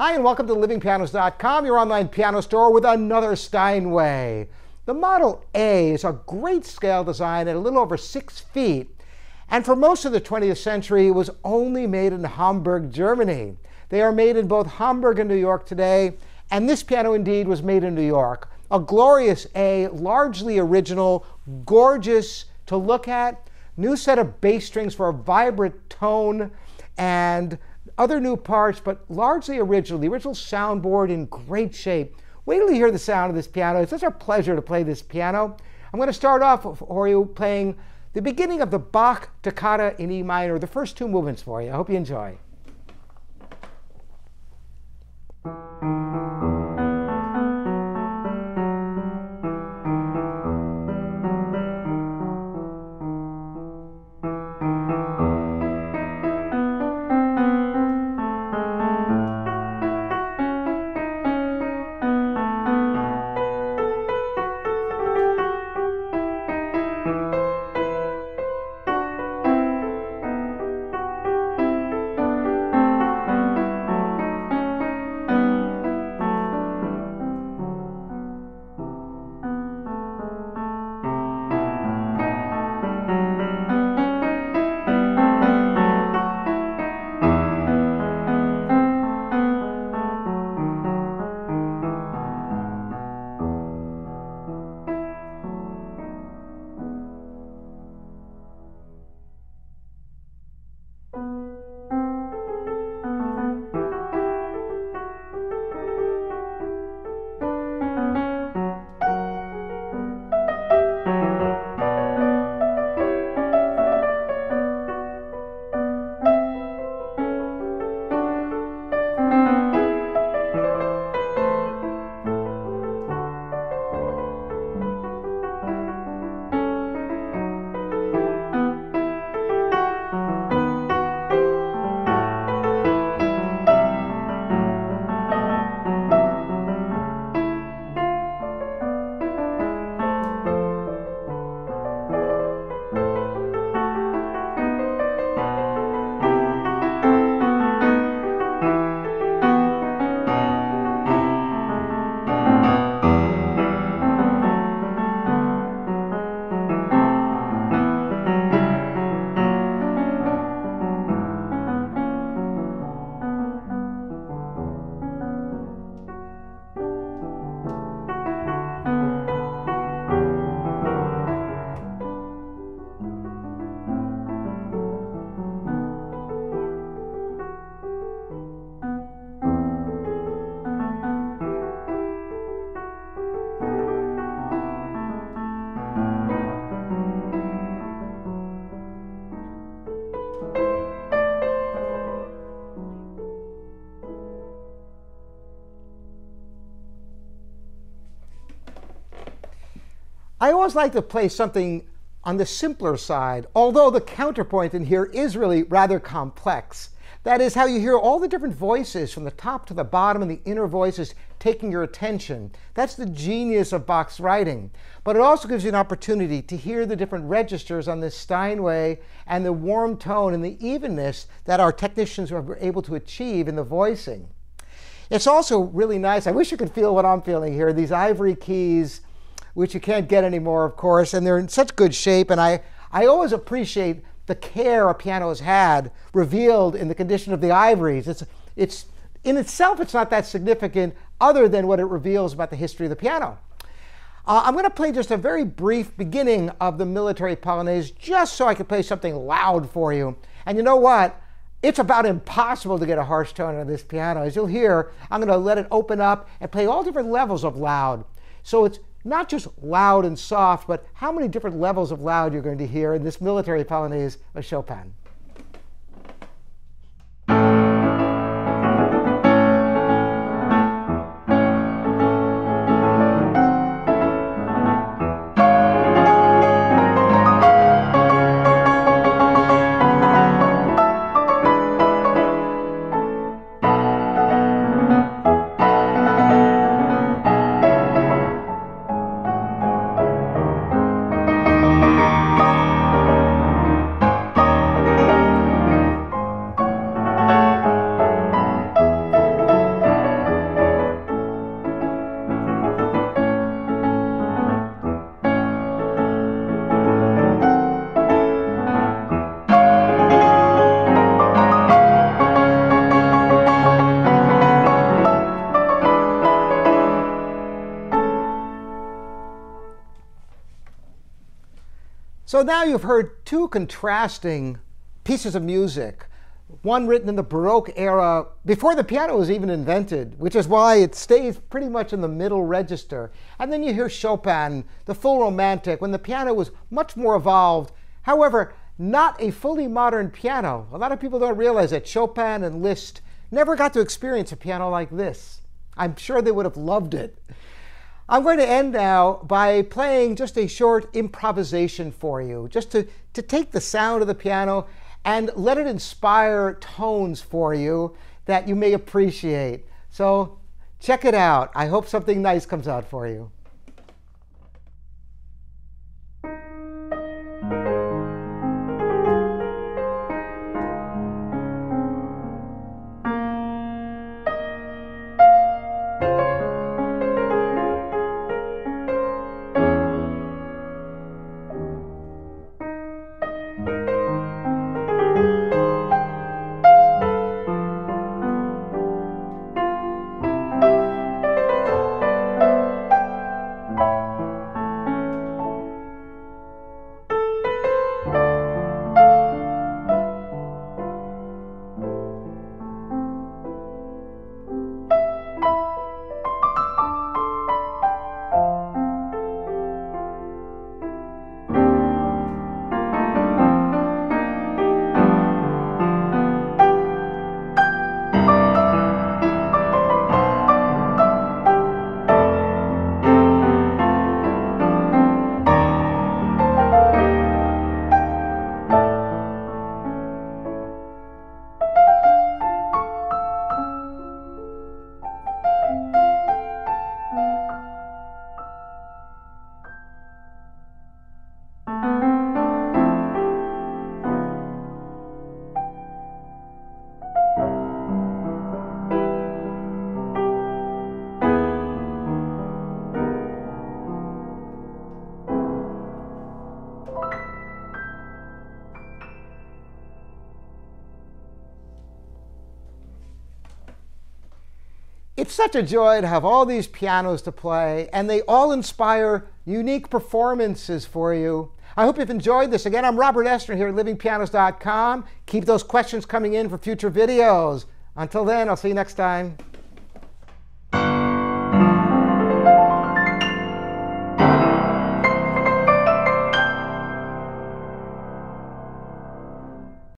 Hi, and welcome to livingpianos.com, your online piano store with another Steinway. The Model A is a great scale design at a little over six feet, and for most of the 20th century, it was only made in Hamburg, Germany. They are made in both Hamburg and New York today, and this piano indeed was made in New York. A glorious A, largely original, gorgeous to look at, new set of bass strings for a vibrant tone, and other new parts, but largely original. The original soundboard in great shape. Wait till you hear the sound of this piano. It's such a pleasure to play this piano. I'm going to start off for you playing the beginning of the Bach Toccata in E minor, the first two movements for you. I hope you enjoy. I always like to play something on the simpler side, although the counterpoint in here is really rather complex. That is how you hear all the different voices from the top to the bottom and the inner voices taking your attention. That's the genius of Bach's writing. But it also gives you an opportunity to hear the different registers on this Steinway and the warm tone and the evenness that our technicians were able to achieve in the voicing. It's also really nice. I wish you could feel what I'm feeling here. These ivory keys which you can't get anymore, of course, and they're in such good shape. And I, I always appreciate the care a piano has had revealed in the condition of the ivories. It's, it's, in itself, it's not that significant other than what it reveals about the history of the piano. Uh, I'm going to play just a very brief beginning of the military polonaise just so I can play something loud for you. And you know what? It's about impossible to get a harsh tone on this piano. As you'll hear, I'm going to let it open up and play all different levels of loud. So it's not just loud and soft, but how many different levels of loud you're going to hear in this military polonaise of Chopin. So now you've heard two contrasting pieces of music. One written in the Baroque era, before the piano was even invented, which is why it stays pretty much in the middle register. And then you hear Chopin, the full romantic, when the piano was much more evolved. However, not a fully modern piano. A lot of people don't realize that Chopin and Liszt never got to experience a piano like this. I'm sure they would have loved it. I'm going to end now by playing just a short improvisation for you, just to, to take the sound of the piano and let it inspire tones for you that you may appreciate. So check it out. I hope something nice comes out for you. It's such a joy to have all these pianos to play, and they all inspire unique performances for you. I hope you've enjoyed this. Again, I'm Robert Estrin here at livingpianos.com. Keep those questions coming in for future videos. Until then, I'll see you next time.